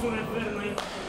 Su refer înainte.